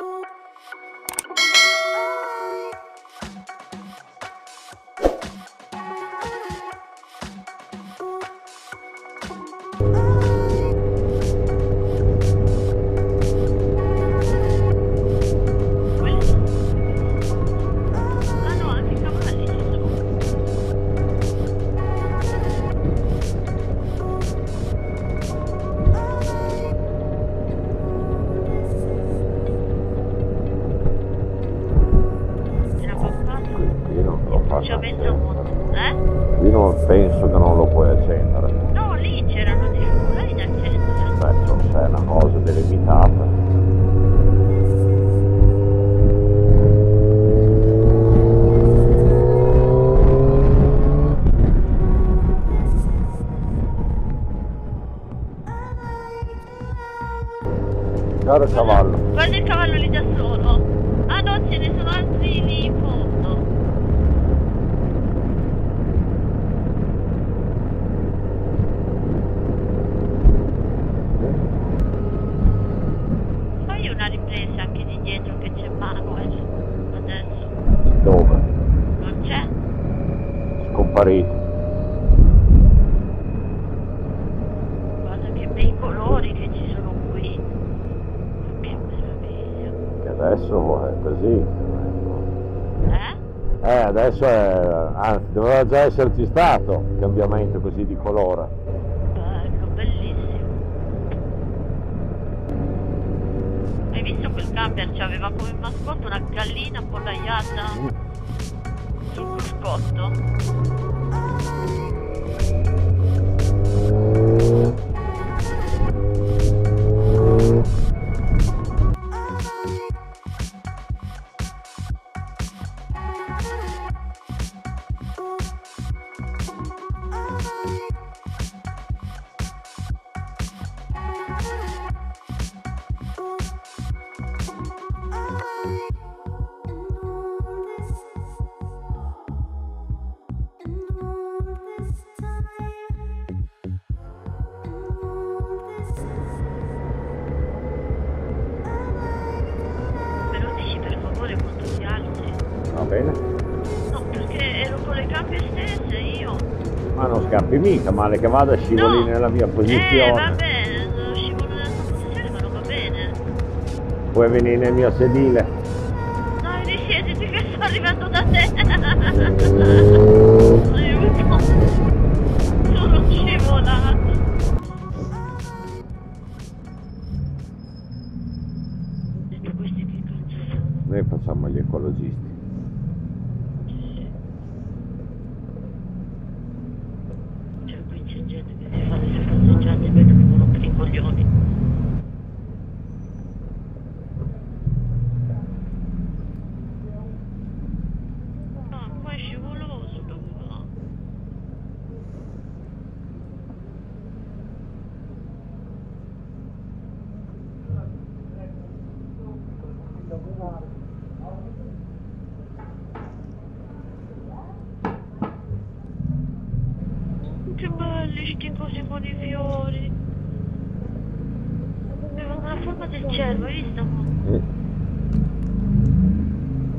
Ah Caro cavallo, Guarda il cavallo lì da solo. Ah no, ce ne sono altri lì in fondo. Fai una ripresa anche di dietro che c'è Manuel. Adesso. dove? Non c'è? Scomparito. Guarda che bei colori che ci sono qui. Che meraviglia. Che adesso è così. Eh? Eh, adesso è. anzi, doveva già esserci stato un cambiamento così di colore. Bello, bellissimo. Hai visto quel camper? C'aveva come mascotte una gallina appollaiata sul cruscotto? Bene? No, perché ero con le gambe stesse io. Ma non scappi mica, male che vada scivoli No. nella mia Eh, va posizione. bene, scivolo nella tua posizione, ma non va bene. Puoi venire nel mio sedile. Che belli sti così con i fiori. Avevano la forma del cervo, hai visto? Mm.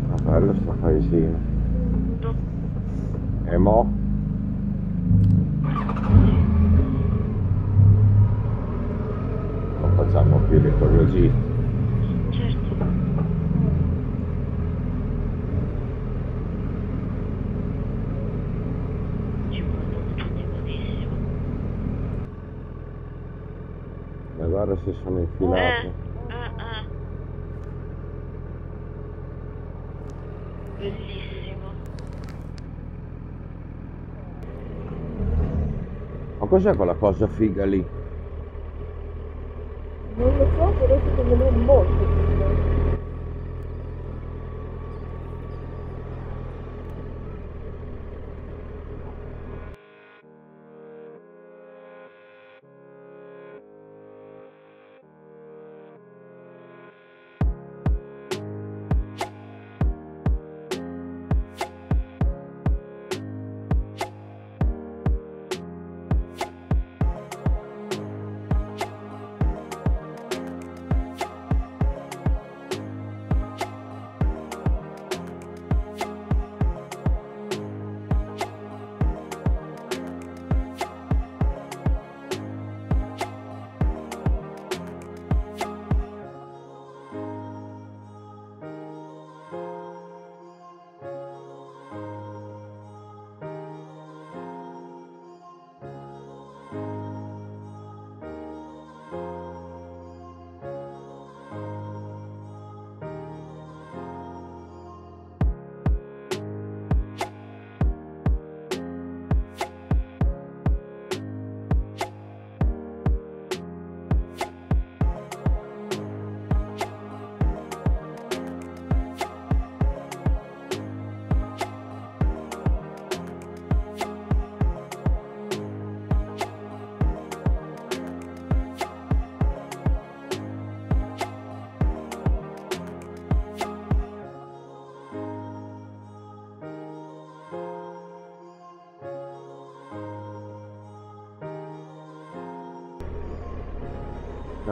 Ma bello sto paesino. No. E mo? Non facciamo più gli ecologisti. Guarda se sono infilati. Eh, eh, eh. Bellissimo. Ma cos'è quella cosa figa lì? Non lo so, però secondo me è molto figo.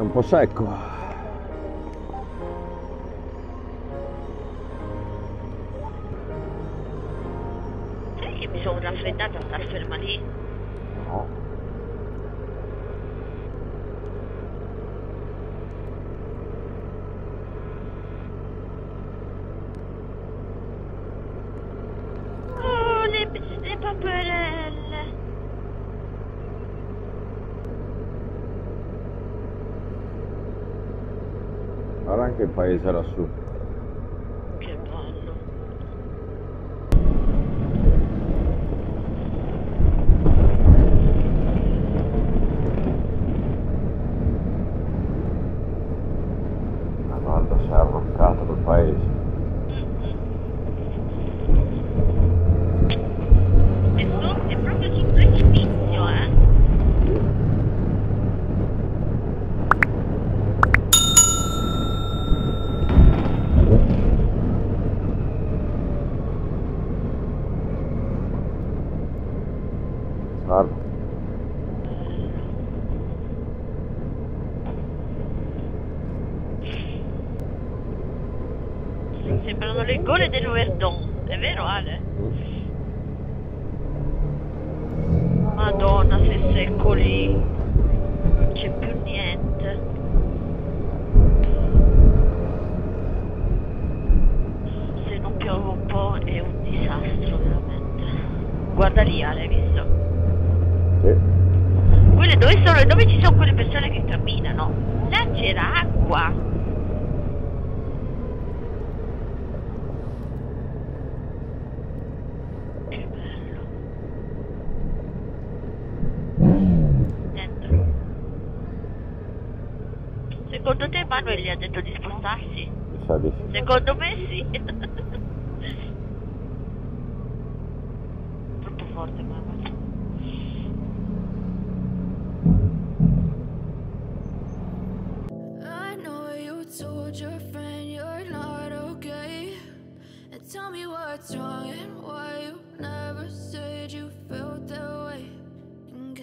Un po' secco. Sai che mi sono raffreddata a star ferma lì? No. Oh, le, le paperelle. Guarda anche il paese lassù. Che bello. La guarda si è arroccato quel paese. È, so- è proprio sul precipizio, eh? Guarda. Sembrano le gole dell'Overdon, è vero Ale? Madonna, se secco lì, non c'è più niente. Se non piove un po' è un disastro veramente. Guarda lì Ale, hai visto? Sì. Quelle dove sono, dove ci sono quelle persone che camminano? Là c'era acqua. Che bello. Dentro. Te Manuel gli ha detto di spostarsi? Sa di sì. Secondo me sì. Troppo forte Manuel. I know you told your friend you're not okay. And tell me what's wrong and why you never said you felt that way.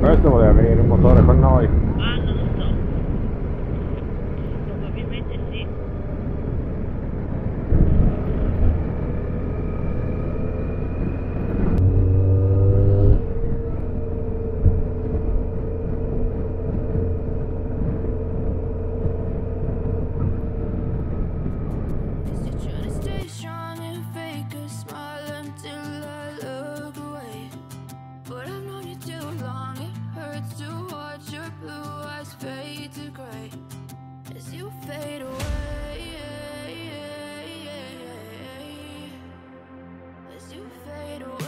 Questo voleva venire in motore con noi. As you fade away.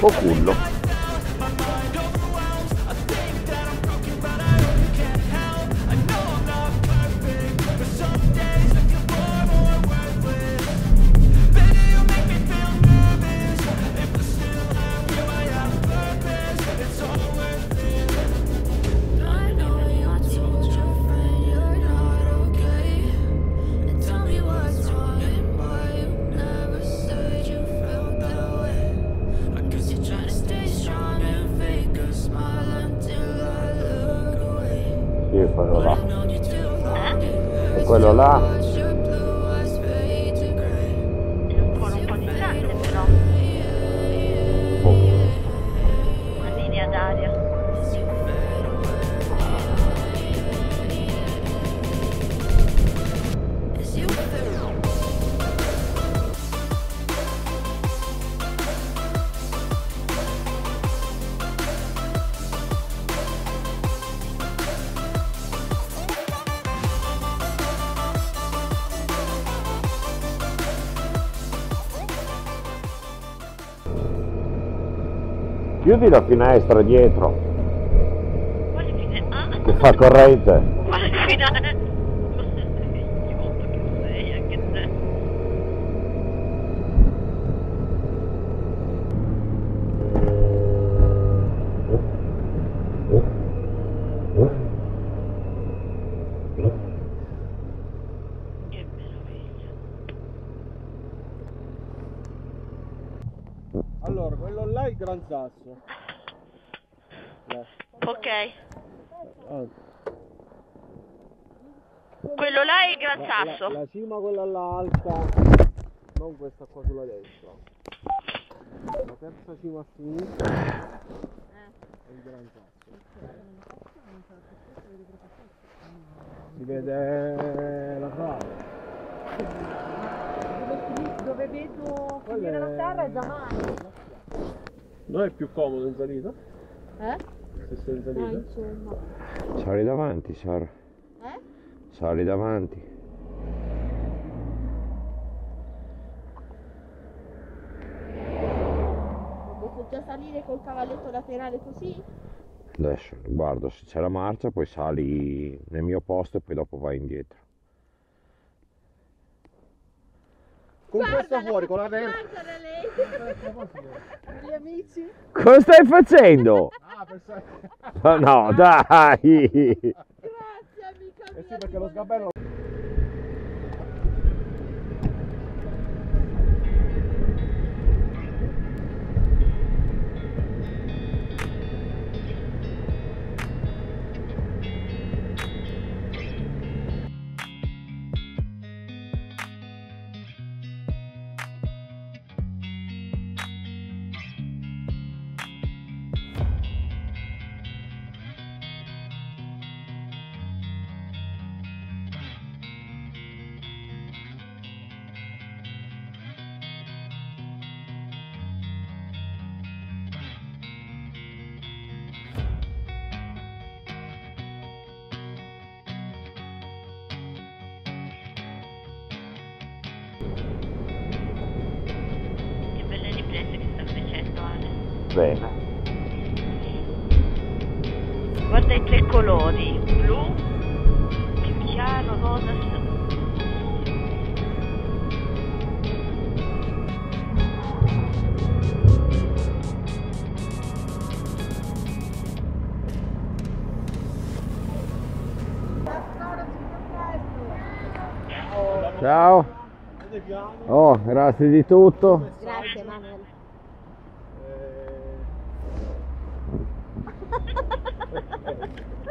Focullo Sì, è quello là. Chiudi la finestra dietro? Ah, che fa corrente. quale finale? Idiota che sei anche te. Che meraviglia. Allora, quello là è il Gran Sasso. No. Ok, Ah, quello là è il Gran la, Sasso. la- la cima quella là alta, non questa qua sulla destra. La terza cima a sinistra è il Gran Sasso. Si vede la trave. Dove vedo finire la terra è Zamani. Non è più comodo in salita? Eh? Se sei in Ah, salita? insomma. Sali davanti, Sara. Eh? Sali davanti. Posso già salire col cavalletto laterale così? Adesso guardo se c'è la marcia, poi sali nel mio posto e poi dopo vai indietro. Con questa fuori, con la destra. Gli amici? Cosa stai facendo? Ah, pensavo... Ma no, dai! Grazie amica mia! Eh sì, perché lo sgabello... Bene. Guarda i tre colori, blu, più chiaro, rosa. Ciao. Oh, grazie di tutto. Grazie Manuel. Eh,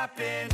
happen.